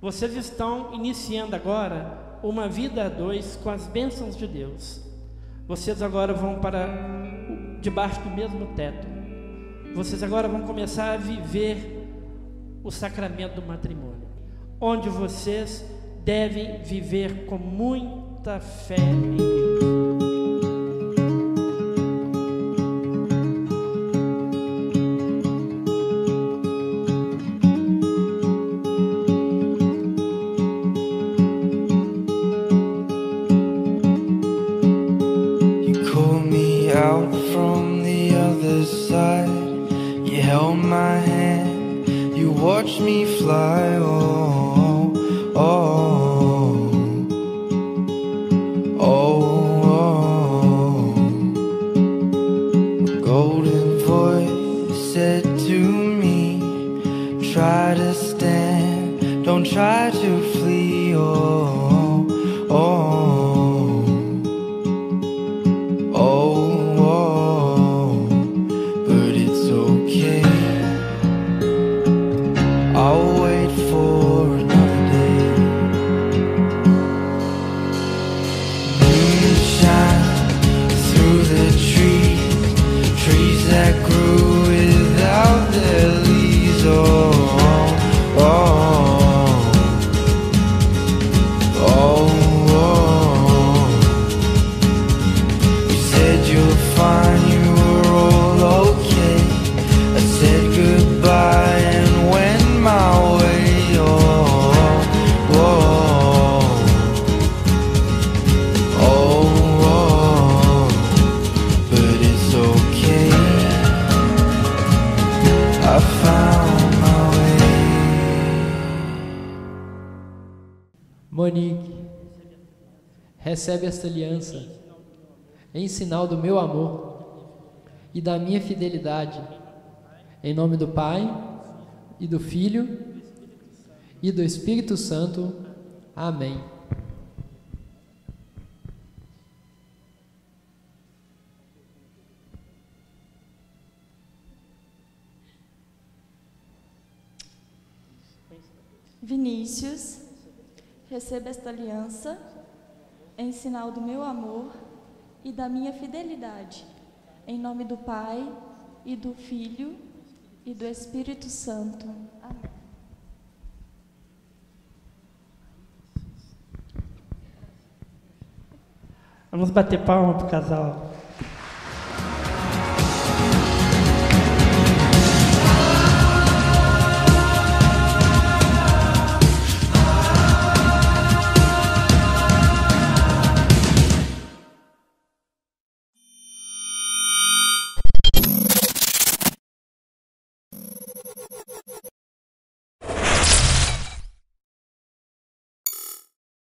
Vocês estão iniciando agora uma vida a dois com as bênçãos de Deus. Vocês agora vão para debaixo do mesmo teto. Vocês agora vão começar a viver o sacramento do matrimônio, onde vocês devem viver com muita fé em Deus. pulled me out from the other side. You held my hand, you watched me fly. Oh, oh, oh. Recebe esta aliança em sinal do meu amor e da minha fidelidade. Em nome do Pai e do Filho e do Espírito Santo. Amém. Vinícius, receba esta aliança em sinal do meu amor e da minha fidelidade. Em nome do Pai e do Filho e do Espírito Santo. Amém. Vamos bater palma para o casal.